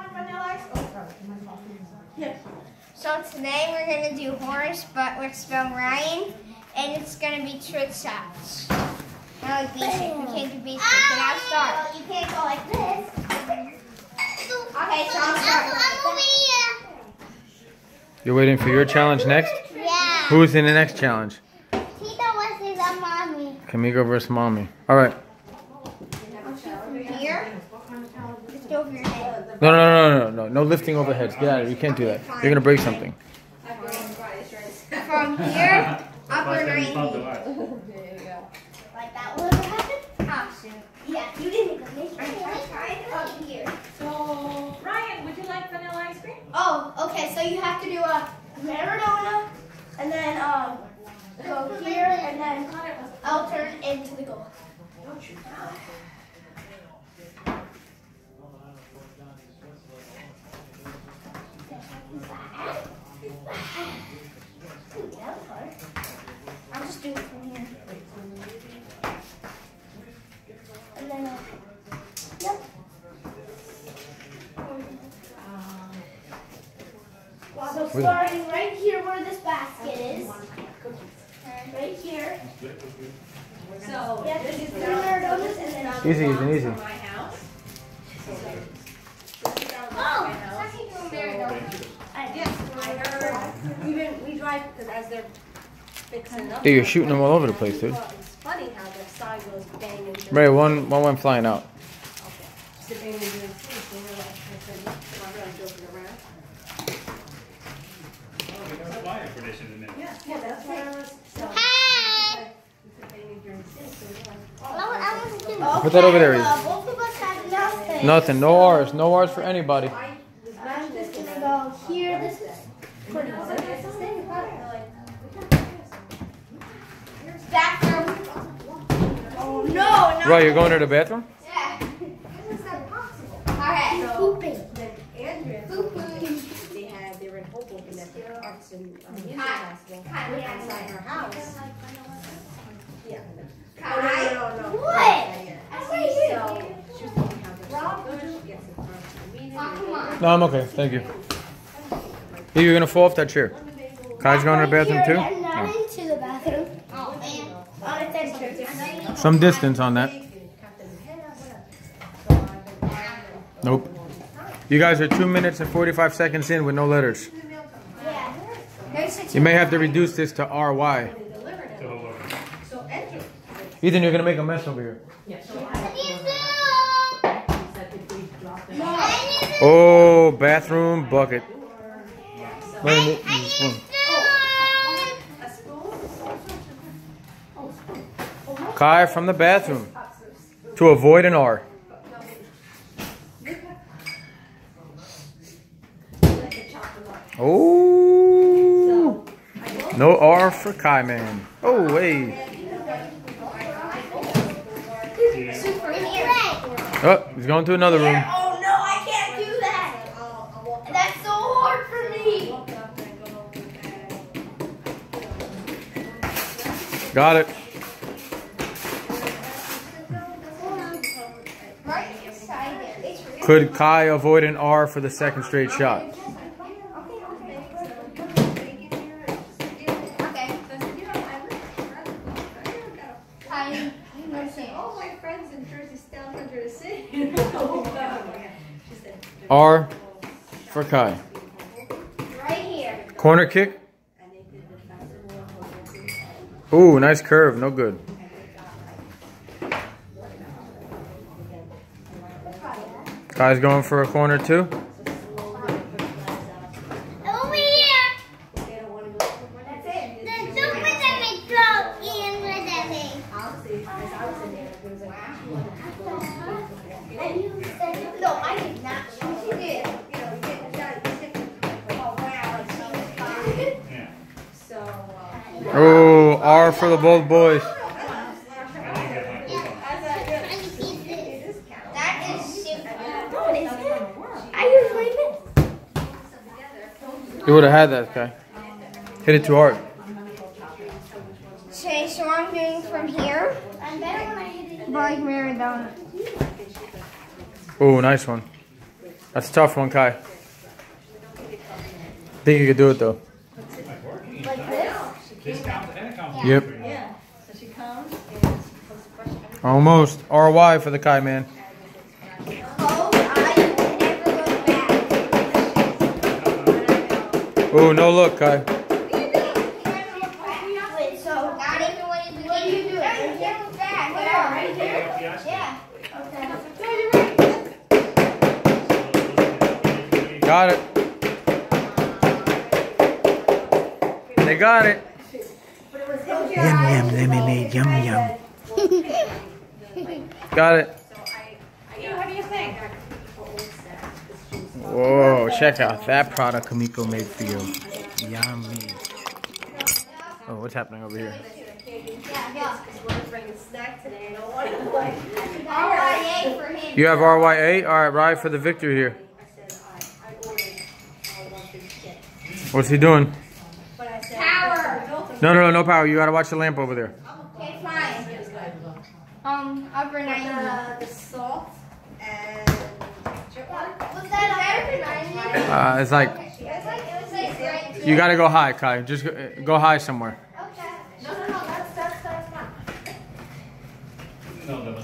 want vanilla ice? Oh, sorry. My fault. So today we're gonna do horse, but we're spelling Ryan, and it's gonna be trick shots. Not like basic. We can't do basic. Then I'll start. You can't go like this. Okay, so I'll start. You're waiting for your challenge next? Yeah. Who's in the next challenge? Tita versus a mommy. Kamiko versus mommy. All right. Here. Just over your head. No, no, no, no, no, no. No lifting overheads. Get out of here. You can't do that. You're going to break something. From here, upper 90. Like that would happen? Shoot. Yeah, you didn't even make I'm it. up here. So, Ryan, would you like vanilla ice cream? Oh, okay. So you have to do a Maradona, and then um, go here, and then I'll turn into the goal. I'll just do it from here. And then, uh, yep. So starting right here where this basket is. Right here. So, Yep, this is Maradonas, and then I'll Easy, easy, easy. Drive because as they're fixing up. Dude, you're shooting them all over the place, dude. Well, it's funny how the sign goes bang and. Ray, one, one went flying out. So bang and doing things, and they're like, I said, "Well, I'm not joking around." Yeah, yeah, that's what I was. so- Hey! We said bang and doing things, so they're like, I want- I want to do- Put that over there, uh, Both of us have nothing. Nothing. No R's. No R's for anybody. I was I'm just gonna go here. This is pretty good. Bathroom. Oh Right, you're going to the bathroom? Yeah. This is impossible. Okay. So, pooping. Then Andrea, they had, in house. Yeah. What? So, she so. No, I'm okay. Thank you. Hey, you're going to fall off that chair. Kai's going to the bathroom too? No. into the bathroom. Oh, man. On its entrance. Some distance on that. Nope. You guys are two minutes and 45 seconds in with no letters. Yeah. There's six. You may have to reduce this to RY. Ethan, you're going to make a mess over here. Oh, bathroom bucket. Wait a minute, this one. Kai from the bathroom to avoid an R. Oh, no R for Kai man. Oh, hey. Oh, he's going to another room. Oh no, I can't do that. That's so hard for me. Got it. Right beside there. It's really- Could Kai avoid an R for the second straight shot? R for Kai. Corner kick. Ooh, nice curve. No good. Kai's going for a corner too. Over here. they don't want to go. That's it. The super that make throw in with that thing. Honestly, as I was in there, there was like, And you said no, I did not. She did. you know, you get the shot, you stick it, like, wow, it's so fun. So, Oh, R for the both boys. That is super. No, it isn't. I usually miss. You would have had that, Kai. Hit it too hard. Okay, so I'm doing from here. I'm better when I hit it. Like Maradona. Oh, nice one. That's a tough one, Kai. Think you could do it though. Like this? Yep. Yeah, so she comes and she poses a. Almost. RY for the Kai man. Close eyes and never look back. Oh, no look, Kai. Wait, so not even when you What do you do? No, you can't look back. Yeah, right no look, Okay. Got it. They got it. Yum, yum, lemonade, yum, yum. Got it. What do you think? Whoa, check out that product Kamiko made for you. Yummy. Oh, what's happening over here? bringing snack today. I don't want to like. RYA for him. You have RY8? Alright, ride for the victor here. I said I, I ordered all one big kit. What's he doing? But I said Power. No, no, no, no power. You gotta watch the lamp over there. Okay, fine. Um, upper 90. the, the salt and Was that upper 90? Uh, it's like, you gotta go high, Kai. Just go, uh, high somewhere.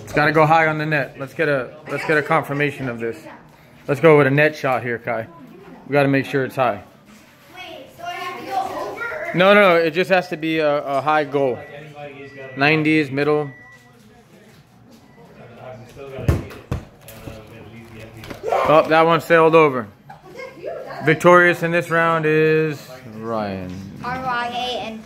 It's gotta go high on the net. Let's get a, let's get a confirmation of this. Let's go with a net shot here, Kai. We gotta make sure it's high. No, no, no. It just has to be a, a high goal. 90s, middle. Oh, that one sailed over. Victorious in this round is Ryan. RYA